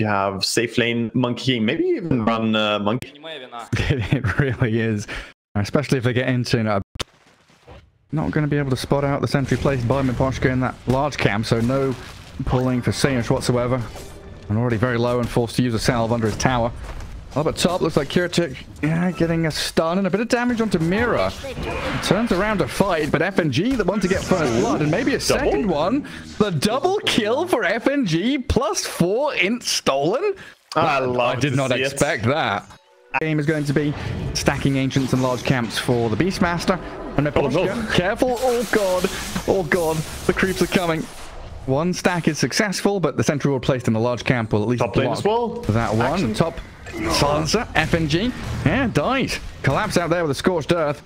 you have safe lane monkey maybe even run uh, monkey. it really is, especially if they get into you know, not going to be able to spot out the sentry placed by Miposhka in that large cam, so no pulling for Sainish whatsoever. And already very low and forced to use a salve under his tower. Oh, Up at top, looks like Kiritych, yeah, getting a stun and a bit of damage onto Mira. Turns around to fight, but FNG, the one to get first blood, and maybe a second one. The double kill for FNG, plus four int stolen. I Well, I did not see it. expect that. Game is going to be stacking ancients and large camps for the Beastmaster. And Miposhka, no. careful, oh god, oh god, the creeps are coming. One stack is successful, but the sentry ward placed in the large camp will at least Top lane block as well. that one. Action. Top silencer, FNG, yeah, dies. Collapse out there with a scorched earth.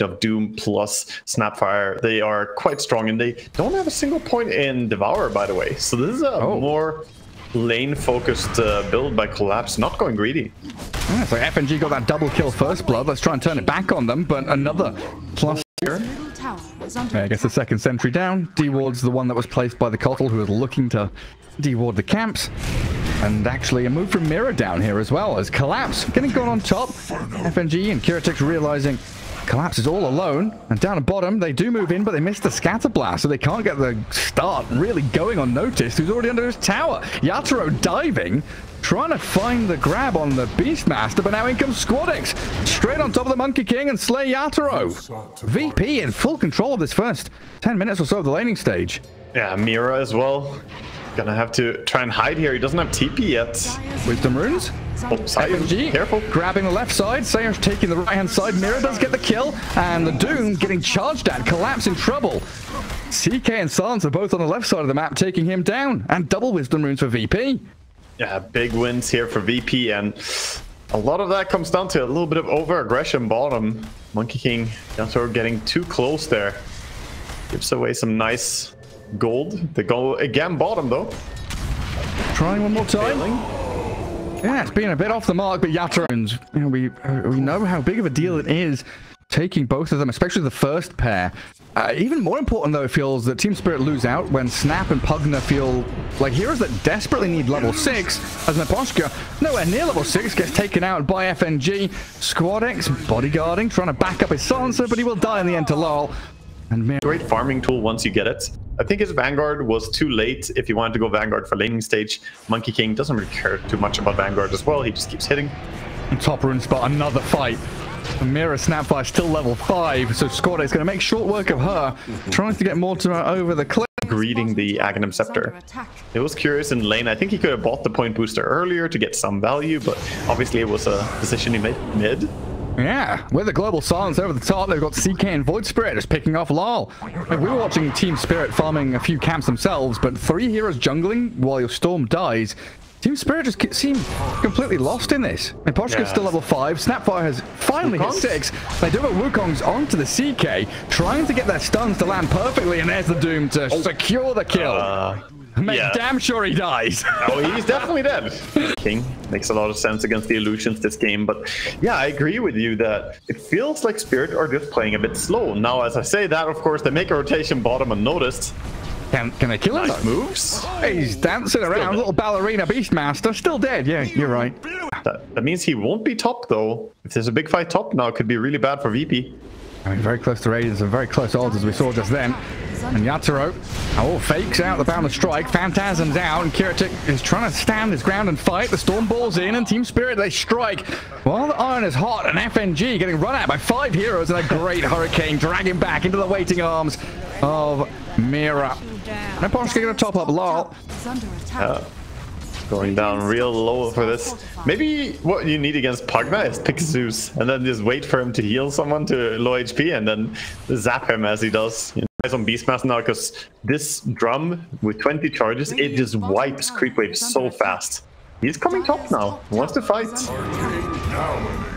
of Doom plus Snapfire. They are quite strong and they don't have a single point in Devour, by the way. So this is a Oh. more lane focused uh, build by Collapse, not going greedy. Yeah, so FNG got that double kill first blood. Let's try and turn it back on them, but another plus here. I guess the second sentry down. D-Ward's the one that was placed by the Kotl who was looking to D-Ward the camps. And actually a move from Mira down here as well as Collapse getting gone on top. FNG and Kiritych realizing Collapse is all alone. And down at bottom, they do move in, but they miss the scatter blast, so they can't get the start really going unnoticed. Who's already under his tower? Yatoro diving, trying to find the grab on the Beastmaster, but now in comes Squadix, straight on top of the Monkey King and slay Yatoro. VP in full control of this first 10 minutes or so of the laning stage. Yeah, Mira as well. Gonna have to try and hide here. He doesn't have TP yet. Wisdom runes. Oh, careful. grabbing the left side. Sayers taking the right hand side. Mira does get the kill. And the Doom getting charged at. Collapse in trouble. CK and Sans are both on the left side of the map taking him down. And double wisdom runes for VP. Yeah, big wins here for VP, and a lot of that comes down to a little bit of over aggression bottom. Monkey King Yasuo getting too close there. Gives away some nice gold. They go again bottom though. Trying one more time. Failing. Yeah, it's been a bit off the mark, but Yatterons, you know, we uh, we know how big of a deal it is taking both of them, especially the first pair. Uh, even more important, though, it feels that Team Spirit lose out when Snap and Pugna feel like heroes that desperately need level 6, as Miposhka, nowhere near level 6, gets taken out by FNG. Squad X bodyguarding, trying to back up his silencer, but he will die in the end to Lol. And Great farming tool once you get it. I think his Vanguard was too late if he wanted to go Vanguard for laning stage. Monkey King doesn't really care too much about Vanguard as well. He just keeps hitting. top rune spot, another fight. And Mira Snapfire still level 5, so Squad is going to make short work of her, trying to get Mortimer over the cliff. Greeting the Aghanim Scepter. It was curious in lane. I think he could have bought the point booster earlier to get some value, but obviously it was a decision he made mid. Yeah, with the global silence over the top, they've got CK and Void Spirit just picking off LOL. We were watching Team Spirit farming a few camps themselves, but three heroes jungling while your Storm dies. Team Spirit just ki- seem completely lost in this. And Poshka's Yeah. still level 5, Snapfire has finally hit 6. They do it Wukong's onto the CK, trying to get their stuns to land perfectly, and there's the Doom to secure the kill. Uh, Make yeah. damn sure he dies. oh, he's definitely dead. King makes a lot of sense against the illusions this game, but yeah, I agree with you that it feels like Spirit are just playing a bit slow. Now, as I say that, of course, they make a rotation bottom unnoticed. Can, can they kill him? Nice moves. He's dancing around, little ballerina Beastmaster, still dead. Yeah, you're right. That, that means he won't be top though. If there's a big fight top now, it could be really bad for VP. I mean, very close to Radiance and very close odds as we saw just then. And Yatoro, oh, fakes out the boundless strike. Phantasm's out, and Kiritych is trying to stand his ground and fight. The Storm Ball's in, and Team Spirit, they strike. While the Iron is hot, and FNG getting run out by five heroes and a great Hurricane dragging back into the waiting arms of Mira. Down. Now Poshka gonna top up lol. Is under attack. Going down real low for this. Maybe what you need against Pugna is pick Zeus and then just wait for him to heal someone to low HP and then zap him as he does. You know, he's on Beastmaster now because this drum with 20 charges, it just wipes creep waves so fast. He's coming top now. He wants to fight.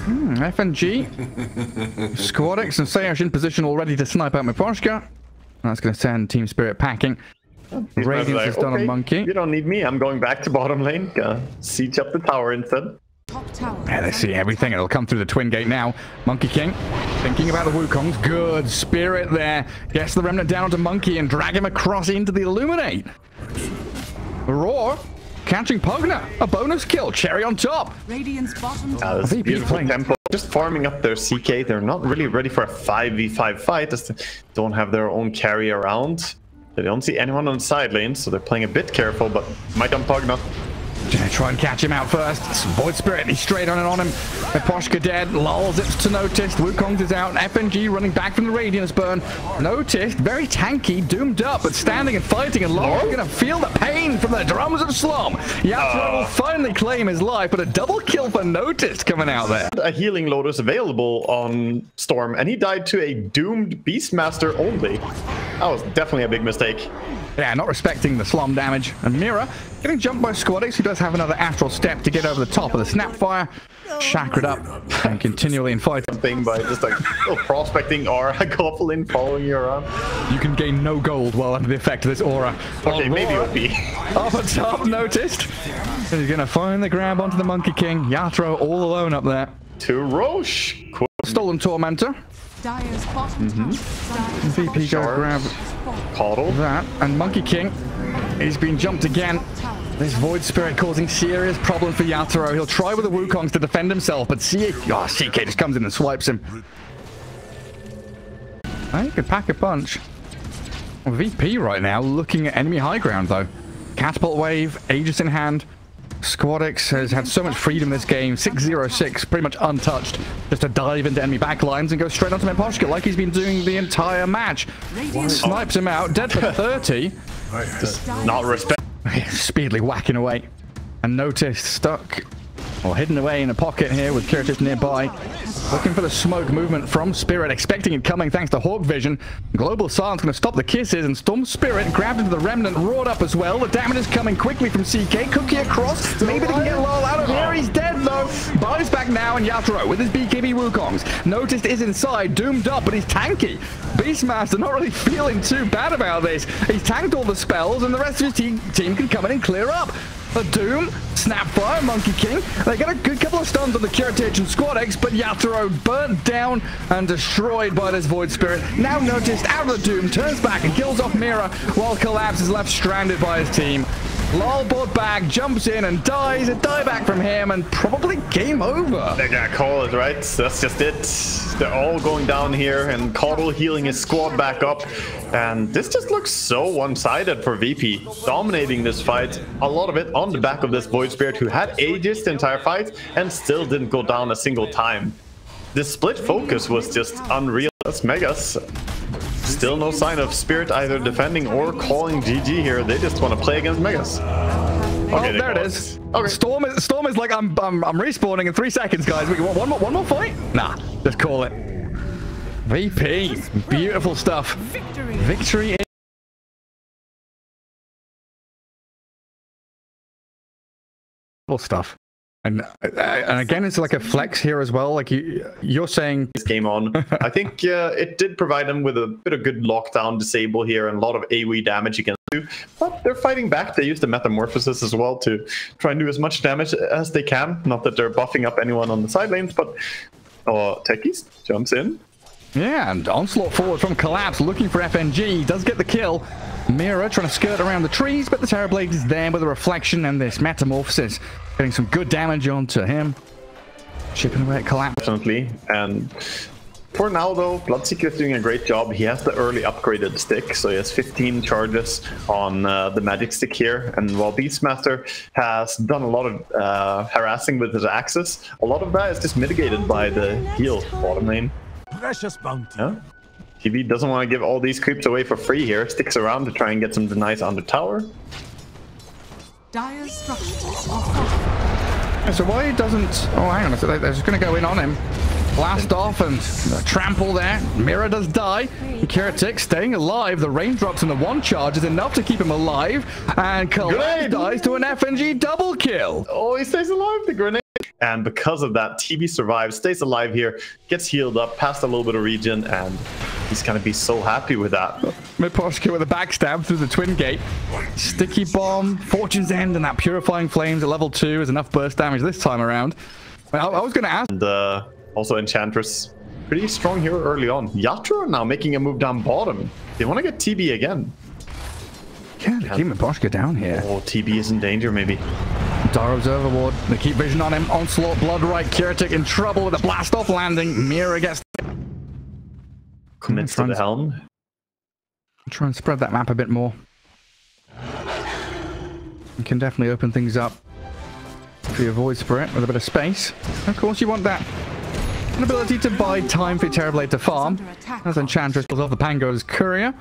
Hmm, FNG. Squadix and Sayash in position already to snipe out my Miposhka. That's going to send Team Spirit packing. He's Radiance like, is done on "Okay, Monkey. You don't need me. I'm going back to bottom lane. Gonna siege up the tower instead. Top tower. Yeah, they see everything. It'll come through the twin gate now. Monkey King thinking about the Wukongs. Good spirit there. Gets the remnant down to Monkey and drag him across into the Illuminate. The Roar catching Pugna. A bonus kill. Cherry on top. Radiant's bottom Uh, tower this VP beautiful tempo. Just farming up their CK. They're not really ready for a 5v5 fight. As they don't have their own carry around. They don't see anyone on the side lane, so they're playing a bit careful, but might on Pugna. Gonna try and catch him out first. Void Spirit, he's straight on and on him. Miposhka dead, lulls zips to Noticed. Wukong's is out, FNG running back from the Radiance burn. Noticed, very tanky, doomed up, but standing and fighting, and Larl's gonna feel the pain from the drums of Slum. Yatoro will ah. finally claim his life, but a double kill for Noticed coming out there. A healing Lotus available on Storm, and he died to a doomed Beastmaster only. That was definitely a big mistake. Yeah, not respecting the slum damage. And Mira getting jumped by Squadix, who does have another astral step to get over the top of the Snapfire. Chakra up and continually in fight. Thing by just like prospecting or a goblin following you around. You can gain no gold while under the effect of this aura. Okay, maybe Aurora OP. Up at top, noticed. And he's gonna finally grab onto the Monkey King. Yatoro all alone up there. to Roche. Stolen Tormentor. Dyer's bottom Mm-hmm. VP goes Shards. grab Coddle. that. And Monkey King, he's been jumped again. This Void Spirit causing serious problem for Yatoro. He'll try with the Wukongs to defend himself, but C oh, CK just comes in and swipes him. Oh, he could pack a punch. VP right now looking at enemy high ground though. Catapult wave, Aegis in hand. Squadix has had so much freedom this game. 606, pretty much untouched. Just to dive into enemy backlines and go straight onto Miposhka like he's been doing the entire match. Snipes him out, dead for 30. Not respect. Speedily whacking away. And noticed stuck or hidden away in a pocket here with Kiritych nearby. Looking for the smoke movement from Spirit, expecting it coming thanks to Hawk Vision. Global Silence going to stop the kisses, and Storm Spirit grabbed into the Remnant, roared up as well. The damage is coming quickly from CK. Cookie across. Maybe they can get Lol out of here. He's dead though. Body's back now, and Yatoro with his BKB Wukongs. Noticed is inside, doomed up, but he's tanky. Beastmaster not really feeling too bad about this. He's tanked all the spells, and the rest of his team, team can come in and clear up. The Doom, Snapfire, Monkey King. They get a good couple of stuns on the Curitage and X, but Yatoro burnt down and destroyed by this Void Spirit. Now noticed out of the Doom, turns back and kills off Mira, while Collapse is left stranded by his team. Lol bought back, jumps in and dies. A dieback from him and probably game over. They gotta call it, right? That's just it. They're all going down here, and Coddle healing his squad back up. And this just looks so one-sided for VP, dominating this fight. A lot of it on the back of this Void Spirit, who had Aegis the entire fight and still didn't go down a single time. The split focus was just unreal. That's Megas. Still no sign of Spirit either defending or calling GG here. They just want to play against Megas. Oh, there it is. Okay. Storm is Storm is like I'm I'm, I'm respawning in three seconds, guys. We want one more one more fight? Nah, just call it. VP, beautiful stuff. Victory. Victory. Beautiful stuff. And uh, and again, it's like a flex here as well. Like you, you're saying, this game on. I think uh, it did provide them with a bit of good lockdown disable here and a lot of AoE damage against you. But they're fighting back. They use the Metamorphosis as well to try and do as much damage as they can. Not that they're buffing up anyone on the side lanes, but uh, Techies jumps in. yeah, and onslaught forward from Collapse, looking for FNG, does get the kill. Mira trying to skirt around the trees, but the Terrorblade is there with a reflection and this metamorphosis, getting some good damage onto him. Chipping away at Collapse. Definitely. And for now, though, Bloodseeker is doing a great job. He has the early upgraded stick, so he has 15 charges on uh, the magic stick here. And while Beastmaster has done a lot of uh, harassing with his axes, a lot of that is just mitigated by the heal bottom lane. Precious bounty. Yeah. TV doesn't want to give all these creeps away for free here. Sticks around to try and get some denies on the tower. Dyer's structures are fortified. So why doesn't... Oh, hang on a second. They're just going to go in on him. Blast off and trample there. Mira does die. Kiritych staying alive. The raindrops and the one charge is enough to keep him alive. And Collapse dies to an FNG double kill. Oh, he stays alive, the grenade. And because of that, TB survives, stays alive here, gets healed up, past a little bit of regen, and he's gonna be so happy with that. Miposhka with a backstab through the twin gate. Sticky bomb, Fortune's End, and that purifying flames at level 2 is enough burst damage this time around. I, I was going to ask. And uh, also Enchantress, pretty strong here early on. Yatoro now making a move down bottom. They want to get TB again. Yeah, they keep Miposhka down here. Oh, TB is in danger, maybe. Daro's overboard. They keep vision on him. Onslaught, Bloodright, Kiritych in trouble with a blast off landing. Mira gets Commits to the Trans- helm. try and spread that map a bit more. You can definitely open things up for your Void Spirit with a bit of space. Of course, you want that an ability to buy time for your Terrorblade to farm. As Enchantress pulls off the Pango's courier.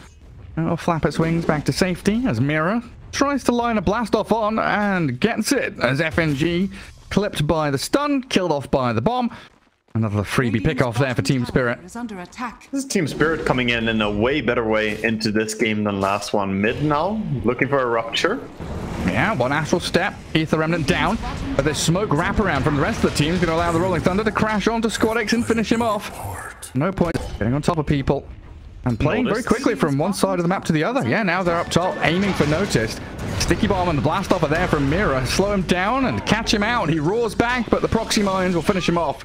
It'll flap its wings back to safety as Mira tries to line a blast off on and gets it as FNG clipped by the stun, killed off by the bomb. Another freebie Radiant's pick off there for Team Spirit. Is under attack. This is Team Spirit coming in in a way better way into this game than last one. Mid now, looking for a rupture. Yeah, one astral step, Aether Remnant down, but this smoke wraparound from the rest of the team is going to allow the Rolling Thunder to crash onto Squad X and finish him off. No point getting on top of people. And playing very quickly from one side of the map to the other. Yeah, now they're up top, aiming for Noticed. Sticky Bomb and the Blast Off are there from Mira. Slow him down and catch him out. He roars back, but the Proxy Mines will finish him off.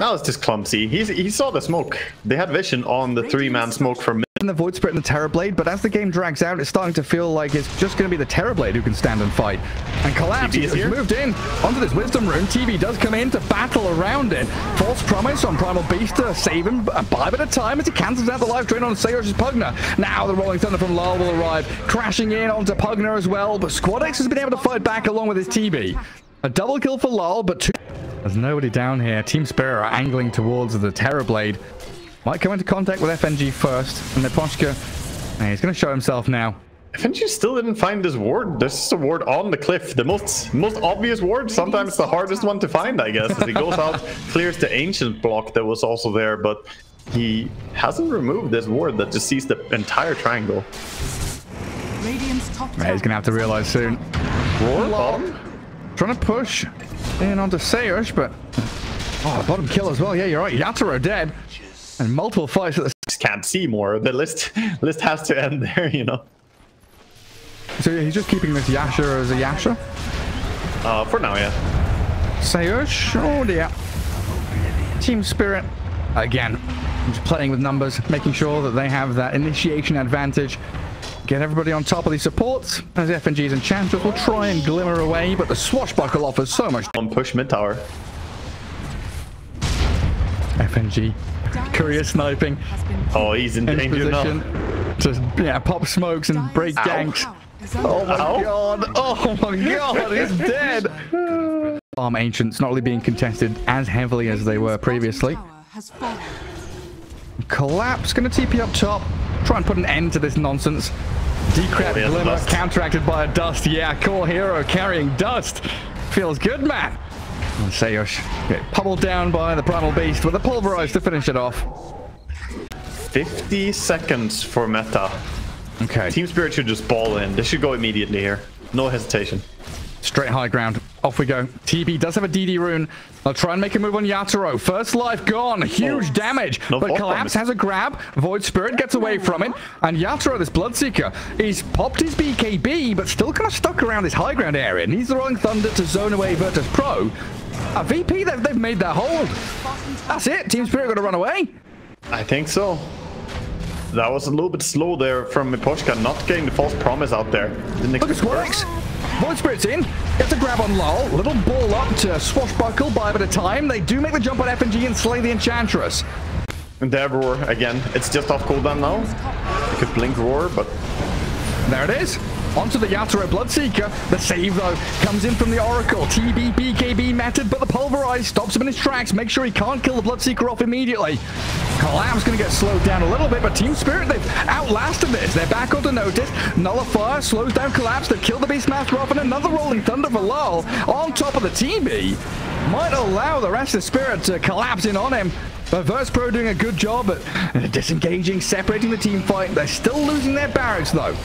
Now it's just clumsy. He's, he saw the smoke. They had vision on the three-man smoke from. And the Void Spirit and the Terrorblade, but as the game drags out, it's starting to feel like it's just going to be the Terrorblade who can stand and fight. And Collapse is moved in onto this Wisdom Rune. TV does come in to battle around it. False Promise on Primal Beast to save him a bite at a time as he cancels out the life drain on Sayos' Pugna. Now the Rolling Thunder from Larl will arrive, crashing in onto Pugna as well, but Squad X has been able to fight back along with his TB. A double kill for Larl, but two... There's nobody down here. Team Spirit are angling towards the Terrorblade. Might come into contact with FNG first, and Miposhka, hey, he's going to show himself now. FNG still didn't find this ward. There's just a ward on the cliff. The most most obvious ward, sometimes the hardest one to find, I guess. As he goes out, clears the ancient block that was also there, but he hasn't removed this ward that just sees the entire triangle. Radiant's top Yeah, he's going to have to realize soon. Ward bottom? Trying to push in onto Sayush, but... Oh, bottom kill as well. Yeah, you're right. Yatoro dead. And multiple fights at. Just can't see more. The list list has to end there, you know. So yeah, he's just keeping this Yasha as a Yasha. Uh, for now, yeah. Sayush, oh dear. Team Spirit, again, just playing with numbers, making sure that they have that initiation advantage. Get everybody on top of these supports, as FNG's Enchantress will try and glimmer away, but the Swashbuckle offers so much. On push mid tower. FNG, courier sniping, Oh, he's in in danger position now. to yeah, pop smokes and break Ow. ganks. tower is under Oh my Ow. god! Oh my god! He's dead! Farm Ancients not really being contested as heavily as they were previously. Tower has fallen. Collapse, gonna TP up top. Try and put an end to this nonsense. Decrep Oh, Glimmer counteracted by a dust. Yeah, core hero carrying dust. Feels good, man. And Sayush get pummeled down by the Primal Beast with a pulverize to finish it off. 50 seconds for meta. Okay, Team Spirit should just ball in. They should go immediately here. No hesitation. straight high ground. Off we go. TB does have a DD rune. I'll try and make a move on Yatoro. First life gone. Huge Oh. damage. No but Collapse has a grab. Void Spirit gets away from it. And Yatoro, this Bloodseeker, he's popped his BKB, but still kind of stuck around this high ground area. Needs the Rolling Thunder to zone away Virtus Pro. A VP, they've, they've made their hold. That's it. Team Spirit going to run away. I think so. That was a little bit slow there from Miposhka, not getting the false promise out there. Didn't Look at Squirix. Void Spirit's in. Gets a grab on Lol. Little ball up to swashbuckle by a bit of time. They do make the jump on FNG and slay the Enchantress. Endeavor again. It's just off cooldown now. You could blink roar, but There it is. Onto the Yatoro Bloodseeker. The save, though, comes in from the Oracle. TB, BKB metted, but the Pulverize stops him in his tracks. Make sure he can't kill the Bloodseeker off immediately. Collapse going to get slowed down a little bit, but Team Spirit, they've outlasted this. They're back onto notice. Nullifier slows down Collapse. They've killed the Beastmaster off, and another Rolling Thunder for Larl on top of the TB. Might allow the rest of Spirit to collapse in on him. But Virtus Pro doing a good job at disengaging, separating the team fight. They're still losing their barracks, though.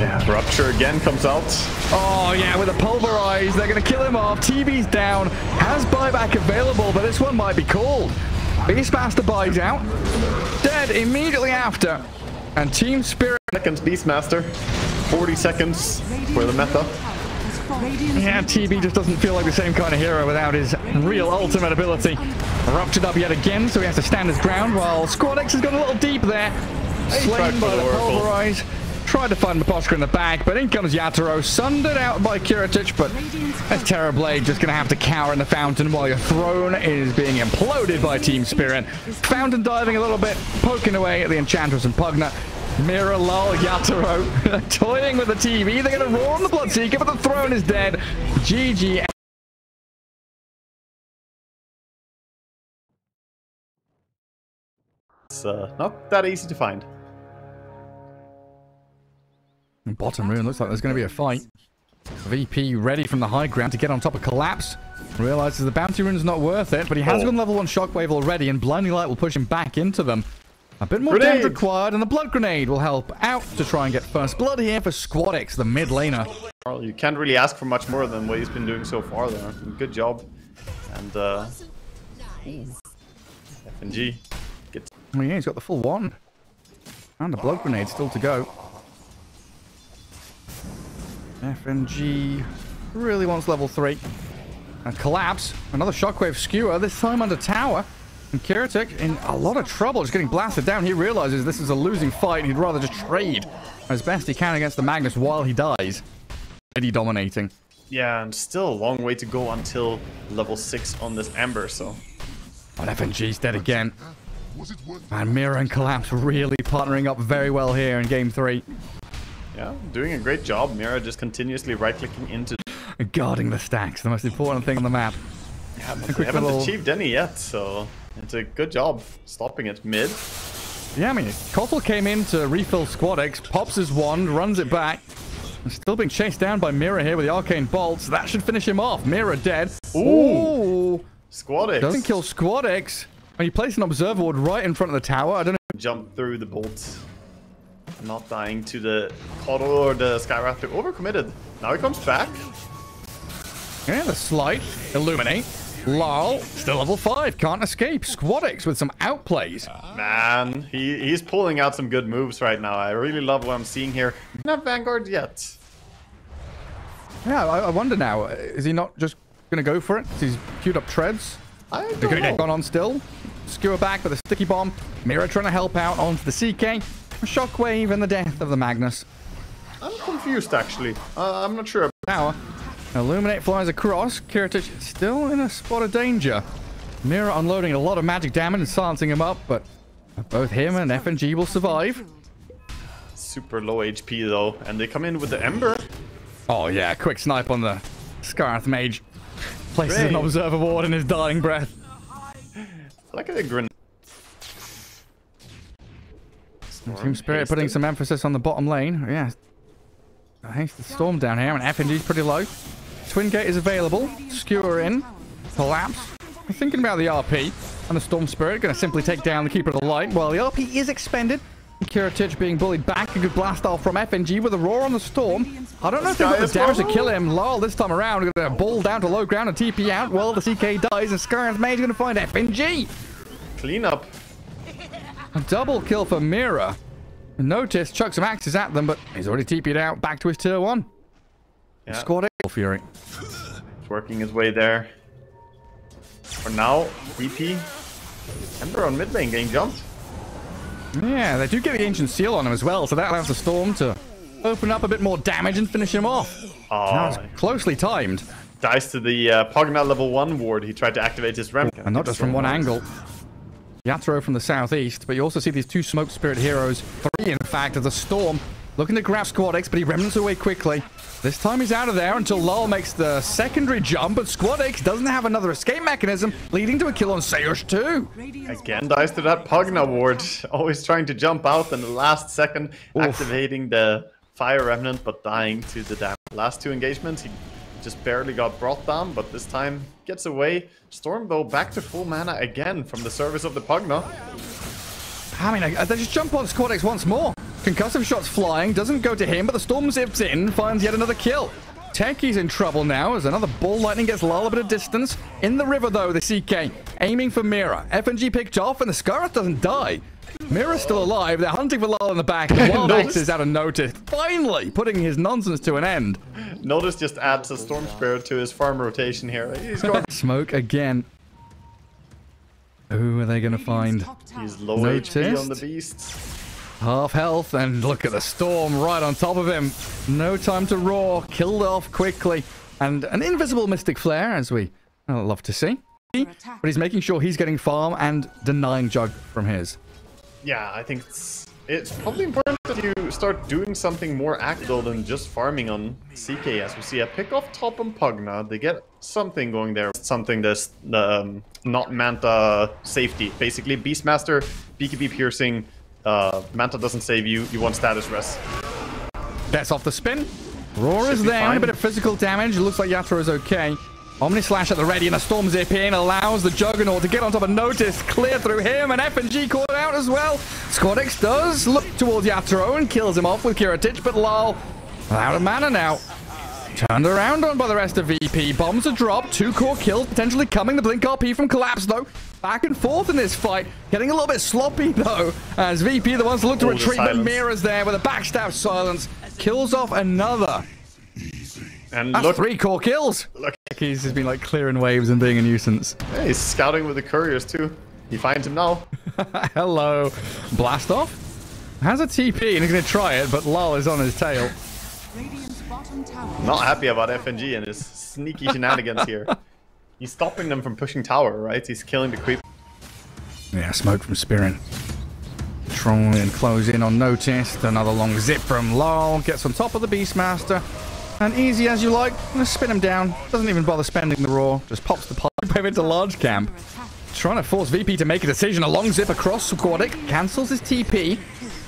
Yeah, Rupture again comes out. Oh, yeah, with a pulverize, they're going to kill him off. TB's down, has buyback available, but this one might be called. Beastmaster buys out, dead immediately after, and Team Spirit. Seconds Beastmaster. 40 seconds for the meta. Yeah, TB just doesn't feel like the same kind of hero without his real ultimate ability. Ruptured up yet again, so he has to stand his ground while Squad X has gone a little deep there. Slain by the pulverize. Tried to find Miposhka in the back, but in comes Yatoro, sundered out by Kiritych, but that's Terrorblade just going to have to cower in the fountain while your throne is being imploded by Team Spirit. Fountain diving a little bit, poking away at the Enchantress and Pugna. Mira Lol Yatoro toying with the TV. They're going to roar on the Bloodseeker, but the throne is dead. GG. It's uh, not that easy to find. Bottom rune looks like there's going to be a fight. VP ready from the high ground to get on top of Collapse. Realizes the bounty rune is not worth it, but he has Oh. gone level 1 shockwave already, and Blinding Light will push him back into them. A bit more Grenade! damage required, and the Blood Grenade will help out to try and get first blood here for Squadix, the mid laner. Well, you can't really ask for much more than what he's been doing so far there. Good job. And uh FNG gets Oh yeah, he's got the full one. And a Blood Grenade still to go. FNG really wants level 3. And Collapse, another Shockwave Skewer, this time under tower. And Kiritych in a lot of trouble, just getting blasted down. He realizes this is a losing fight he'd rather just trade as best he can against the Magnus while he dies. Eddie dominating. Yeah, and still a long way to go until level 6 on this Amber, so... But FNG's dead again. And Mira and Collapse really partnering up very well here in game 3. Yeah, doing a great job. Mira just continuously right-clicking into... Guarding the stacks, the most important thing on the map. Yeah, but A haven't little- achieved any yet, so... It's a good job stopping it mid. Yeah, I mean, Kotl came in to refill Squad X, pops his wand, runs it back. Still being chased down by Mira here with the Arcane Bolts. That should finish him off. Mira dead. Ooh! Squad X Doesn't kill Squad X. And you place an Observer Ward right in front of the tower. I don't know. jump through the bolt. Not dying to the Kotl or the Skywrath. Overcommitted. Now he comes back. Yeah, the Slight, Illuminate. Lol, still level 5, can't escape. Squadix with some outplays. Man, he, he's pulling out some good moves right now. I really love what I'm seeing here. Not Vanguard yet. Yeah, I, I wonder now, uh, is he not just going to go for it? He's queued up treads. I They're don't going to get gone on still. Skewer back with a sticky bomb. Mira trying to help out onto the CK. A shockwave and the death of the Magnus. I'm confused actually. Uh, I'm not sure. Power. Illuminate flies across. Kiritych still in a spot of danger. Mira unloading a lot of magic damage and silencing him up, but both him and FNG will survive. Super low HP though, and they come in with the Ember. Oh yeah, quick snipe on the Skywrath Mage. Places an observer ward in his dying breath. I like the grenade. Team Spirit putting some emphasis on the bottom lane. Yeah. I hate the storm down here, and FNG's pretty low. Twin Gate is available. Skewer in. Collapse. I'm thinking about the RP. And the Storm Spirit going to simply take down the Keeper of the Light. While the RP is expended. Kiritych being bullied back. A good blast off from FNG with a roar on the Storm. I don't know if they've got the damage to kill him. Lol, this time around. Going to ball down to low ground and TP out. Well, the CK dies, and Skywrath Mage going to find FNG. Clean up. A double kill for Mira. Notice chuck some axes at them, but he's already TP'd out back to his tier one. Yeah, Squad A. Fury. it's working his way there. For now, VP. Ember on mid lane getting jumped. Yeah, they do get the ancient seal on him as well, so that allows the storm to open up a bit more damage and finish him off. Now Oh, it's closely timed, dies to the uh, Pugna level 1 ward. He tried to activate his ramp. and not just from one angle. Yatoro from the southeast, but you also see these two smoke spirit heroes, three in fact, of the storm, looking to grab Squadix, but he remnants away quickly. This time he's out of there until Lol makes the secondary jump, but Squadix doesn't have another escape mechanism, leading to a kill on Sayush too. Again dies to that Pugna ward. Always trying to jump out in the last second, activating the Fire Remnant, but dying to the damage. Last two engagements, he just barely got brought down, but this time gets away. Storm, though, back to full mana again from the service of the Pugna. I mean, I- they just jump on Squadix once more. Concussive shots flying, doesn't go to him, but the storm zips in, finds yet another kill. Techie's in trouble now as another ball lightning gets Larl a bit of distance. In the river, though, the CK aiming for Mira. FNG picked off, and the Scarlet doesn't die. Mira's still alive. They're hunting for Larl in the back. and Wild Axe is out of notice. Finally, putting his nonsense to an end. Notice just adds a Storm Spirit to his farm rotation here. He's got Smoke again. Who are they going to find? he's low HP on the beasts. Half health, and look at the storm right on top of him. No time to roar, killed off quickly. And an invisible Mystic Flare, as we uh, love to see. But he's making sure he's getting farm and denying Jug from his. Yeah, I think it's, it's probably important that you start doing something more active than just farming on CK. As we see a pick off top and Pugna, they get something going there. Something that's um, not Manta safety. Basically, Beastmaster, BKB piercing, uh, Manta doesn't save you, you want status rest. That's off the spin. Roar is be down, a bit of physical damage. It looks like Yatoro is okay. Omni Slash at the ready and a Storm Zip in allows the Juggernaut to get on top of Notice, clear through him, and FNG caught out as well. Squadix does look towards Yatoro and kills him off with Kiritych, but Larl out of mana now. Turned around on by the rest of VP. Bombs are dropped. Two core kills potentially coming. The Blink RP from Collapse, though. Back and forth in this fight. Getting a little bit sloppy, though, as VP, the ones to look to the retreat, but. Mira's there with a backstab silence. Kills off another. And That's look, three core kills. look, He's just been like clearing waves and being a nuisance. hey, he's scouting with the couriers too. He finds him now. Hello. Blast off. Has a TP and he's going to try it, but Lol is on his tail. Radiant's bottom tower. Not happy about FNG and his sneaky shenanigans here. He's stopping them from pushing tower, right? He's killing the creep. Yeah, smoke from Spirit. Trying and close in on Noticed. Another long zip from Lol. Gets on top of the Beastmaster. And easy as you like. Let's spin him down. Doesn't even bother spending the raw. Just pops the pipe into large camp. Trying to force VP to make a decision. A long zip across Squadic. Cancels his TP.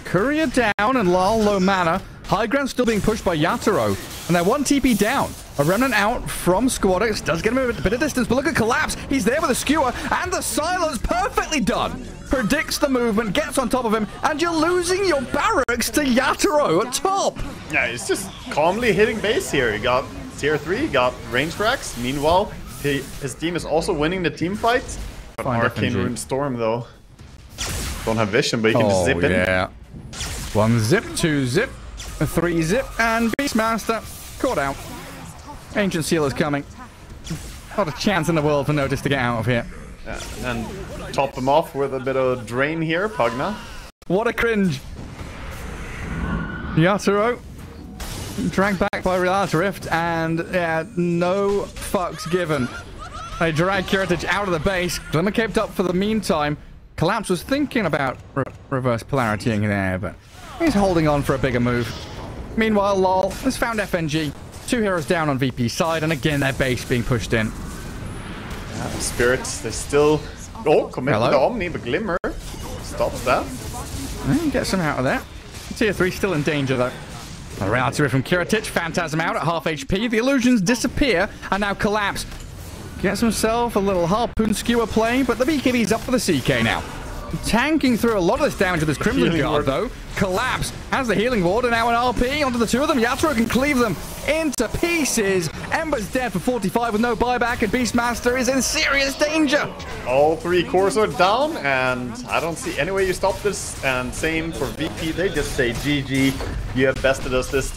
Courier down and Larl low mana. High ground still being pushed by Yatoro. And they're one TP down. A remnant out from Squadix. Does get him a bit, bit of distance, but look at Collapse. He's there with a skewer. And the silence perfectly done. Predicts the movement, gets on top of him, and you're losing your barracks to Yatoro at top. Yeah, he's just calmly hitting base here. He got tier 3, he got range racks. Meanwhile, he, his team is also winning the team fight. But Find Arcane FNG. Rune Storm, though. Don't have vision, but he can just oh, zip in. Oh, yeah. One zip, two zip, three zip, and Beastmaster caught out. Ancient Seal is coming. Not a chance in the world for Notice to get out of here. And top him off with a bit of drain here, Pugna. What a cringe. Yatoro dragged back by Reality Rift, and yeah, no fucks given. They drag Kiritych out of the base. Glimmer kept up for the meantime. Collapse was thinking about re reverse polaritying there, but he's holding on for a bigger move. Meanwhile, LOL has found FNG. Two heroes down on VP side, and again, their base being pushed in. Spirits, they still... Oh, commit Hello? the Omni, but Glimmer stops that. Hmm, get some out of that. Tier 3 still in danger, though. A reality rift from Kiritych. Phantasm out at half HP. The illusions disappear and now collapse. Gets himself a little harpoon skewer play, but the BKB's up for the CK now. Tanking through a lot of this damage with his Crimson Healing Guard, ward. though. Collapse has the healing ward, and now an RP onto the two of them. Yatoro can cleave them into pieces. Ember's dead for 45 with no buyback, and Beastmaster is in serious danger. All three cores are down, and I don't see any way you stop this. And same for VP, they just say GG, you have bested us this